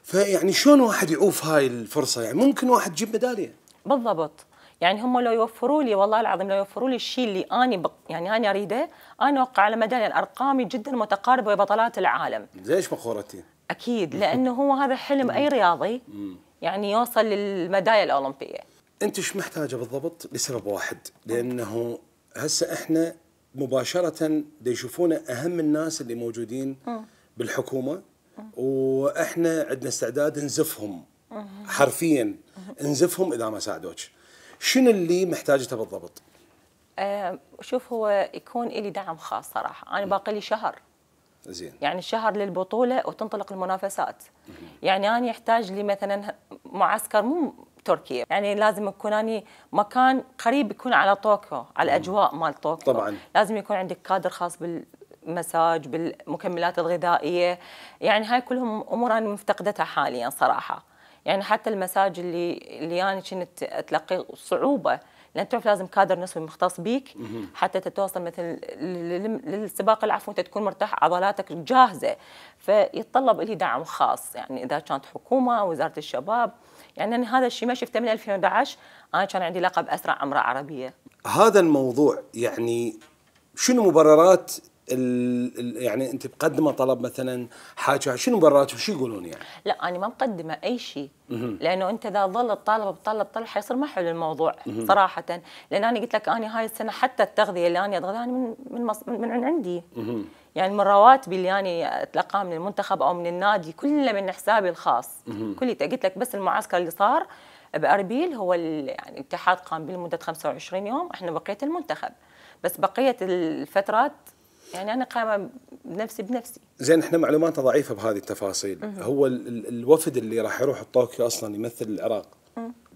فيعني شلون واحد يعوف هاي الفرصة؟ يعني ممكن واحد يجيب ميدالية. بالضبط. يعني هم لو يوفروا لي والله العظيم لو يوفروا لي الشيء اللي أني بق يعني أنا أريده أنا أوقع على ميدالية ارقامي جدا متقاربة وبطلات العالم. ليش مقورتي أكيد لأنه هو هذا حلم أي رياضي يعني يوصل للميدالية الأولمبية. أنت إيش محتاجة بالضبط لسبب واحد؟ لأنه هسه إحنا مباشرة دا يشوفونا أهم الناس اللي موجودين بالحكومة وإحنا عندنا استعداد نزفهم حرفيا نزفهم إذا ما ساعدوك. شنو اللي محتاجته بالضبط؟ آه شوف هو يكون لي دعم خاص صراحة. أنا باقي لي شهر. زين. يعني شهر للبطولة وتنطلق المنافسات. يعني أنا يحتاج لي مثلا معسكر مو تركيا. يعني لازم يكون اني مكان قريب يكون على طوكيو على الأجواء مال طوكيو. طبعاً. لازم يكون عندك كادر خاص بالمساج بالمكملات الغذائية. يعني هاي كلهم أمور أنا مفتقدتها حاليا صراحة. يعني حتى المساج اللي اللي أنا كنت اتلقيه صعوبة لأن تعرف لازم كادر نسوي مختص بيك حتى تتواصل مثل لل- للسباق العفو أنت تكون مرتاح عضلاتك جاهزة. فيتطلب لي دعم خاص يعني إذا كانت حكومة وزارة الشباب. يعني أنا هذا الشيء ما شفته من 2011 أنا كان عندي لقب أسرع أمرأة عربية. هذا الموضوع يعني شنو مبررات يعني انت مقدمه طلب مثلا حاجة شنو برات وشو يقولون يعني؟ لا أنا ما مقدمة أي شيء. لأنه أنت إذا ظل الطالب بطلب طلب حيصير ما حلو الموضوع. صراحة لأن أنا قلت لك أنا هاي السنة حتى التغذية اللي أنا اتغذاها من من. من, من عندي. يعني من رواتبي اللي أنا أتلقاها من المنتخب أو من النادي كله من حسابي الخاص. كلي قلت لك بس المعسكر اللي صار بأربيل هو يعني الاتحاد قام به لمدة 25 يوم إحنا بقية المنتخب بس بقية الفترات يعني أنا قايمه بنفسي بنفسي. زين إحنا معلوماتنا ضعيفة بهذه التفاصيل. مهم. هو ال ال الوفد اللي راح يروح طوكيو أصلا يمثل العراق.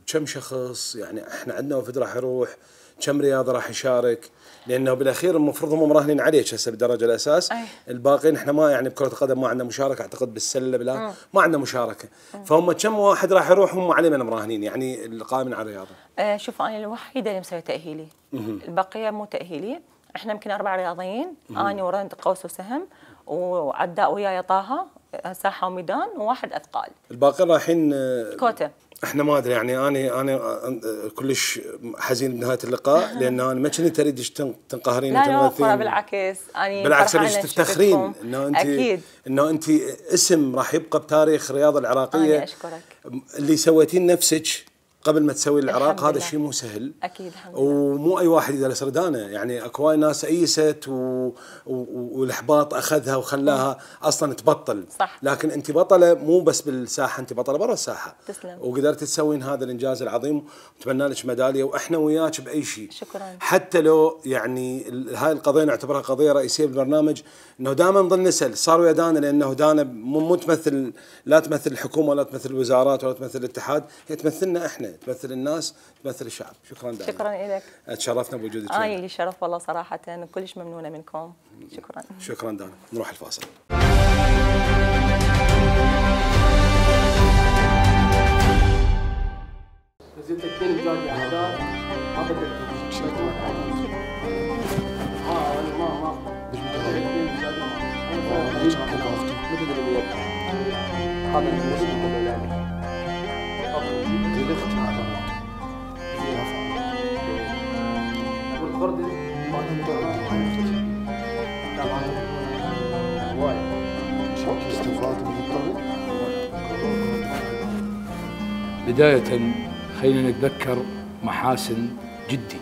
كم شخص؟ يعني إحنا عندنا وفد راح يروح كم رياضه راح يشارك؟ لأنه بالأخير المفروض هم مراهنين عليك هسه بالدرجه الأساس. أي. الباقيين إحنا ما يعني بكرة القدم ما عندنا مشاركة أعتقد بالسلة بلا مم. ما عندنا مشاركة. فهم كم واحد راح يروح هم علينا مراهنين يعني القائمين على الرياضة. آه شوف أنا الوحيدة اللي مسوية تأهيلي. البقية مو تاهيلي إحنا يمكن أربع رياضيين. أنا ورند قوس وسهم وعداء وياي طه آه، ساحة وميدان وواحد أثقال. الباقيين رايحين آه، كوتا. إحنا ما أدري يعني أنا أنا آه، كلش حزين بنهاية اللقاء لأن أنا ما كنت أريد تن- تنقهرين لا لا بالعكس أنا بالعكس إن تفتخرين. إنه أنت أكيد. إنه أنت اسم راح يبقى بتاريخ الرياضه أنا العراقيه أشكرك. اللي سويتين نفسك قبل ما تسوي العراق هذا لله. شيء مو سهل. أكيد الحمد لله. ومو أي واحد يدرس ردانه يعني اكو ناس أيست و... و... والإحباط أخذها وخلاها أصلا تبطل. صح. لكن انت بطلة مو بس بالساحة انت بطلة برا الساحة. تسلم. وقدرت تسوين هذا الإنجاز العظيم. ونتمنى لك ميدالية وإحنا وياك بأي شيء. شكرا. حتى لو يعني هاي القضية نعتبرها قضية رئيسية بالبرنامج إنه دائما نظل نسأل صار ويا دانا؟ لأنه دانا مو تمثل لا تمثل الحكومة ولا تمثل الوزارات ولا تمثل الاتحاد هي تمثلنا إحنا. تمثل الناس تمثل الشعب. شكرا دانا شكرا لك تشرفنا بوجودك ويانا. لي شرف والله صراحة كلش ممنونة منكم. شكرا. شكرا دانا نروح الفاصل. نزلت آه أنا ما ما بداية خلينا نتذكر محاسن جدي.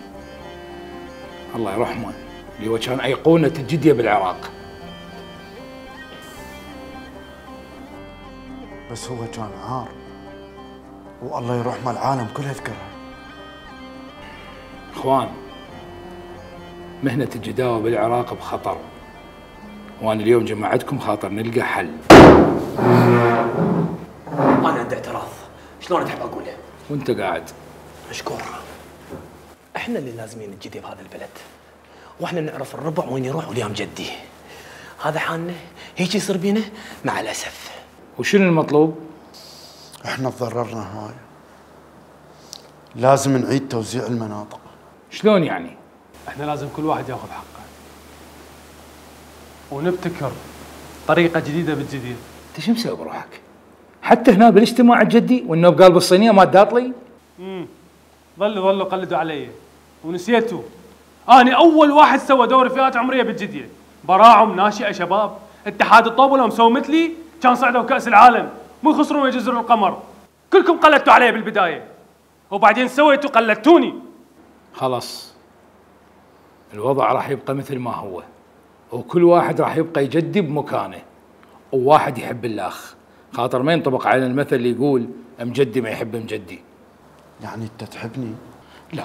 الله يرحمه اللي هو كان أيقونة الجدية بالعراق. بس هو كان عار والله يرحمه العالم كلها تكره إخوان مهنة الجداوة بالعراق بخطر وأنا اليوم جمعتكم خاطر نلقى حل. أنا عندي اعتراض شلون تحب أقوله؟ وأنت قاعد مشكور إحنا اللي لازمين نجدي بهذا البلد وإحنا نعرف الربع وين يروح وليام جدي هذا حالنا هيك يصير بينا مع الأسف وشنو المطلوب؟ إحنا تضررنا هواي لازم نعيد توزيع المناطق شلون يعني؟ إحنا لازم كل واحد يأخذ حقه ونبتكر طريقة جديدة بالجديد أنت شو مسوي بروحك؟ حتى هنا بالاجتماع الجدي والنوب قال بالصينية ما داطلي امم ظلوا ظلوا قلدوا علي. ونسيتوا. آني أول واحد سوى دوري فئات عمرية بالجديه براعم ناشئة شباب. اتحاد الطوبله مسوي مثلي. كان صعدوا كأس العالم. مو يخسرون ويجزرون القمر. كلكم قلدتوا علي بالبداية. وبعدين سويتوا قلدتوني. خلاص. الوضع راح يبقى مثل ما هو. وكل واحد راح يبقى يجدي بمكانه. وواحد يحب الأخ. خاطر ما ينطبق علينا المثل اللي يقول مجدي ما يحب مجدي يعني أنت تحبني؟ لا.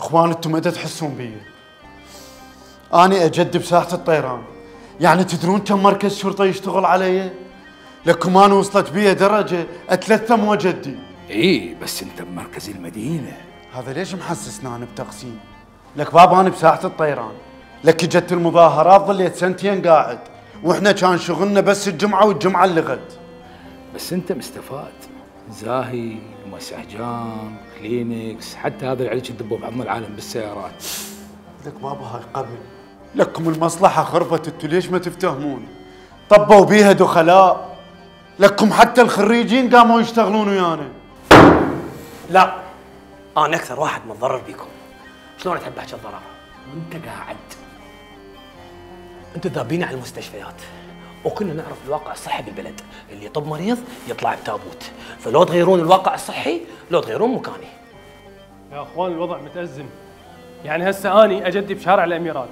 إخوان أنتم متى تحسون بي؟ أني أجد بساحة الطيران. يعني تدرون كم مركز شرطة يشتغل علي؟ لكم أنا وصلت بي درجة أتلثم وجدي. إي بس أنت بمركز المدينة. هذا ليش محسسنا أنا بتقسيم؟ لك بابا أنا بساحة الطيران. لك إجت المظاهرات ظليت سنتين قاعد. وإحنا كان شغلنا بس الجمعة والجمعة اللي غد. بس أنت مستفاد. زاهي مسح جام كلينكس حتى هذا اللي عليك تدبوا بعضنا العالم بالسيارات. لك بابا هاي قبل لكم المصلحة خربت أنتوا ليش ما تفتهمون؟ طبوا بيها دخلاء. لكم حتى الخريجين قاموا يشتغلون ويانا. لا أنا أكثر واحد متضرر بيكم. شلون تحب احكي الضرر وأنت قاعد. أنتم ذابين على المستشفيات. وكنا نعرف الواقع الصحي بالبلد. اللي يطب مريض يطلع بتابوت. فلو تغيرون الواقع الصحي لو تغيرون مكاني. يا أخوان الوضع متأزم. يعني هسه أني اجدي بشارع الاميرات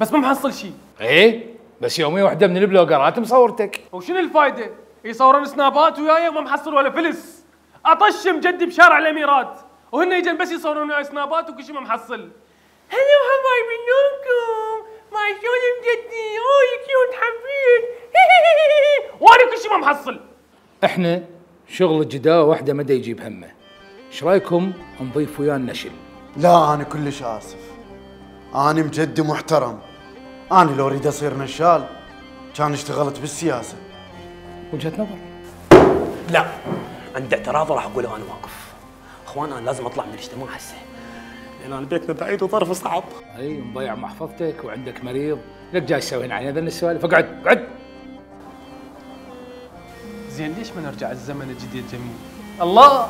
بس ما محصل شيء. إيه؟ بس يومية واحدة من البلوجرات مصورتك. وشنو الفايدة؟ يصورون سنابات وياي وما محصل ولا فلس. اطشم جدي بشارع الاميرات وهن يجن بس يصورون وياي سنابات وكل شيء ما محصل. هلا حبايبي نومكم ما شلون جدي. اوه كيوت حبيت [LAUGHS] وأنا كل شيء ما محصل. إحنا شغل الجداوة واحدة مدى يجيب همه إيش رأيكم نضيف وياه النشل لا أنا كلش آسف. أنا مجدي محترم. أنا لو أريد أصير نشال كان اشتغلت بالسياسة. وجهة نظر. لا عندي اعتراض راح أقوله وأنا واقف. اخوان أنا لازم أطلع من الاجتماع هسه. لأن أنا بيتنا بعيد وظرف صعب. أي مضيع محفظتك وعندك مريض. لك جاي تسوي هنا عن هذا السوالف. اقعد اقعد. زين ليش ما نرجع الزمن الجديد جميل؟ الله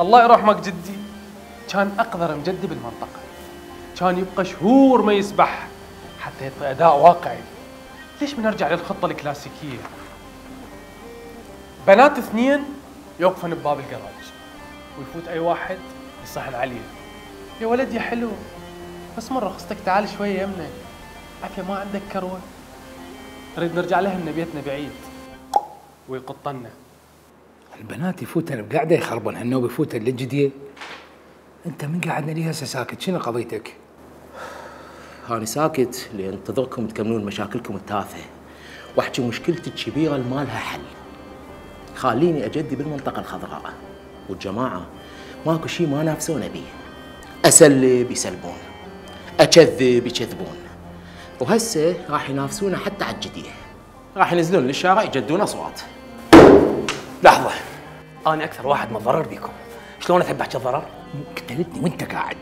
الله يرحمك جدي. كان أقدر مجدي بالمنطقة. كان يبقى شهور ما يسبح حتى يعطي أداء واقعي. ليش ما نرجع للخطة الكلاسيكية؟ بنات اثنين يوقفن بباب الجراج ويفوت أي واحد يصحن عليه. يا ولد يا حلو بس من رخصتك تعال شوية يمنا عافية ما عندك كروة. نريد نرجع لهن بيتنا بعيد. ويقطنا البنات يفوتن بقعدة يخربون هالنوب يفوتن للجدية. أنت من قاعدنا ليه هسه ساكت؟ شنو قضيتك؟ أنا ساكت لأنتظركم تكملون مشاكلكم التافهة. واحكي مشكلتي الكبيرة اللي ما لها حل. خليني أجدي بالمنطقة الخضراء. والجماعة ماكو شيء ما نافسونا بيه. أسلب يسلبون أكذب يكذبون وهسه راح ينافسونا حتى على الجدية. راح ينزلون للشارع يجدون أصوات. لحظة. أنا أكثر واحد متضرر بيكم. شلون تحب احكي الضرر؟ قتلتني وأنت قاعد.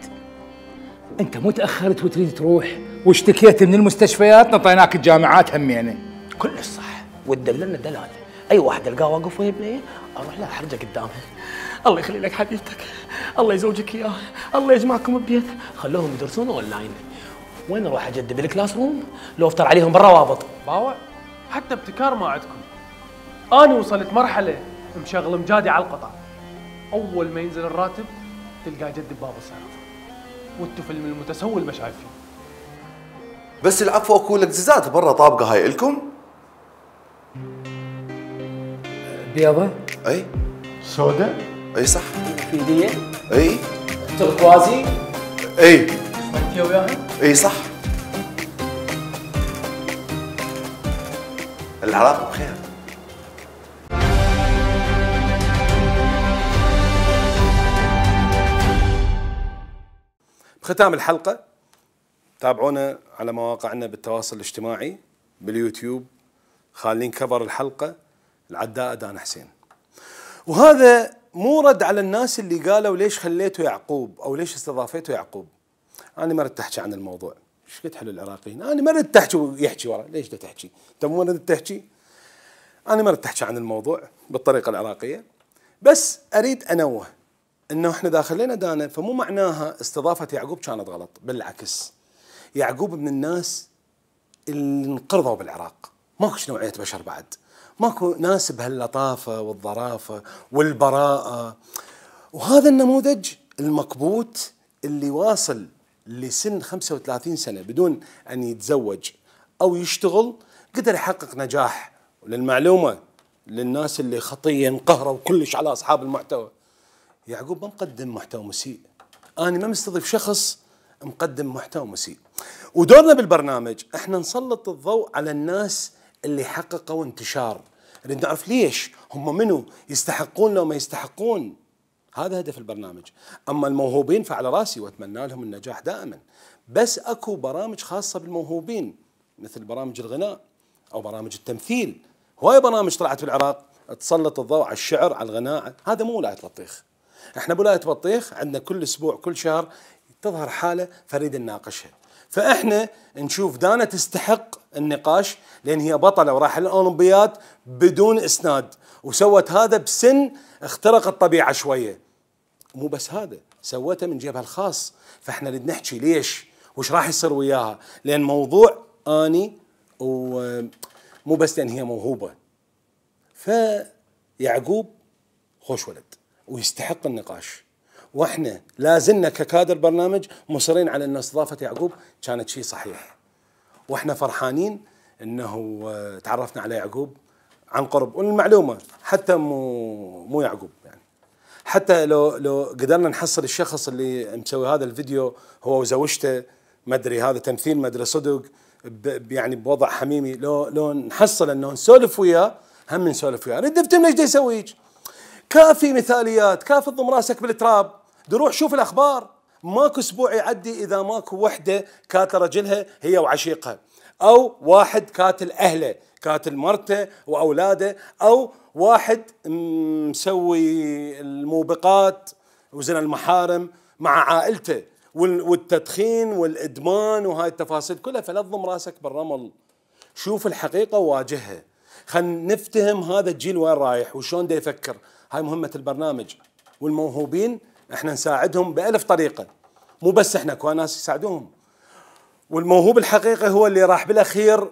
أنت مو تأخرت وتريد تروح. واشتكيت من المستشفيات نطيناك الجامعات همينة. كلش صح وتدللنا دلال. أي واحد ألقاه واقف ويا بنيه أروح له أحرجه قدامه. الله يخلي لك حبيبتك. الله يزوجك اياه الله يجمعكم ببيت خلوهم يدرسون اونلاين وين أروح أجدد بال classroom لو افتر عليهم بالروابط. باوع. حتى ابتكار ما عندكم. أنا وصلت مرحلة مشغل مجادي على القطع. أول ما ينزل الراتب تلقاه جد بباب السيارة. وانتو فيلم المتسول ما شايفين بس العفو أكو الاقتزازات برا طابقة هاي. إلكم؟ بيضة؟ أي. سودا اي صح؟ فيدية. اي. تركوازي اي. انت وياها اي صح. العلاقه بخير. ختام الحلقة. تابعونا على مواقعنا بالتواصل الاجتماعي باليوتيوب. خالين كفر الحلقة. العداء دان حسين. وهذا مو رد على الناس اللي قالوا ليش خليته يعقوب أو ليش استضافيته يعقوب. أنا ما ردت أحكي عن الموضوع. إيش قد حلو العراقيين أنا ما ردت تحكي ويحكي ورا. ليش دا تحكي؟ انت مو ردت تحكي؟ أنا ما ردت أحكي عن الموضوع بالطريقة العراقية. بس أريد أنوه إنه إحنا داخلين دانا فمو معناها استضافة يعقوب كانت غلط بالعكس. يعقوب من الناس اللي انقرضوا بالعراق. ماكو نوعيه بشر بعد. ماكو ناس بهاللطافه والظرافة والبراءة. وهذا النموذج المكبوت اللي واصل لسن 35 سنة بدون أن يتزوج أو يشتغل قدر يحقق نجاح وللمعلومه للناس اللي خطيا انقهروا كلش على أصحاب المحتوى. يعقوب ما مقدم محتوى مسيء. أنا ما مستضيف شخص مقدم محتوى مسيء. ودورنا بالبرنامج إحنا نسلط الضوء على الناس اللي حققوا انتشار. نريد نعرف ليش هم منو يستحقون لو ما يستحقون. هذا هدف البرنامج. أما الموهوبين فعلى رأسي وأتمنى لهم النجاح دائما. بس أكو برامج خاصة بالموهوبين مثل برامج الغناء أو برامج التمثيل. هواي برامج طلعت بالعراق تسلط الضوء على الشعر على الغناء. هذا مو ولايه بطيخ. إحنا بولايه بطيخ عندنا كل أسبوع كل شهر تظهر حالة فريد نناقشها. فإحنا نشوف دانا تستحق النقاش لأن هي بطلة وراح الأولمبياد بدون إسناد وسوت هذا بسن اخترق الطبيعة شوية. مو بس هذا سوته من جيبها الخاص. فإحنا نريد نحكي ليش؟ وش راح يصير وياها؟ لأن موضوع آني ومو بس لأن هي موهوبة. فيعقوب خوش ولد ويستحق النقاش. وإحنا لا زلنا ككادر برنامج مصرين على أن استضافة يعقوب كانت شيء صحيح. وإحنا فرحانين إنه آه، تعرفنا على يعقوب عن قرب والمعلومة حتى مو مو يعقوب يعني. حتى لو لو قدرنا نحصل الشخص اللي مسوي هذا الفيديو هو وزوجته ما أدري هذا تمثيل ما أدري صدق يعني بوضع حميمي لو لو نحصل إنه نسولف وياه هم نسولف وياه. رد افتهم ليش يسوي هيك؟ كافي مثاليات كافي تضم راسك بالتراب. روح شوف الأخبار. ماكو أسبوع يعدي إذا ماكو وحدة كاتلة رجلها هي وعشيقها. أو واحد كاتل أهله كاتل مرته وأولاده أو واحد مسوي الموبقات وزنا المحارم مع عائلته. وال- والتدخين والإدمان وهاي التفاصيل كلها فلا تضم راسك بالرمل. شوف الحقيقة وواجهها خلينا نفتهم هذا الجيل وين رايح وشلون دا يفكر. هاي مهمة البرنامج. والموهوبين إحنا نساعدهم بألف طريقة. مو بس إحنا كوا ناس يساعدوهم. والموهوب الحقيقي هو اللي راح بالأخير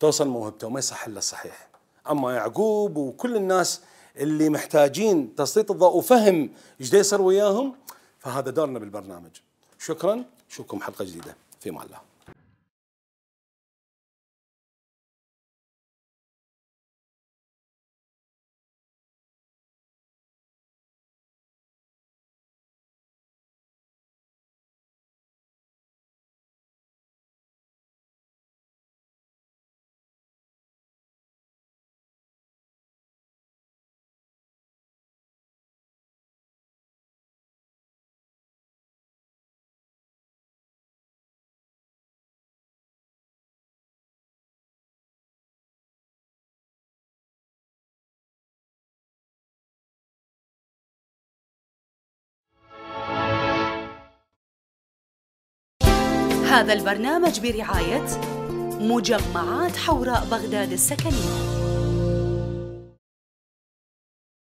توصل موهبته وما يصح إلا الصحيح أما يعقوب وكل الناس اللي محتاجين تسليط الضوء وفهم إيش يصير وياهم فهذا دورنا بالبرنامج. شكرا نشوفكم حلقة جديدة. في الله. هذا البرنامج برعاية مجمعات حوراء بغداد السكنية.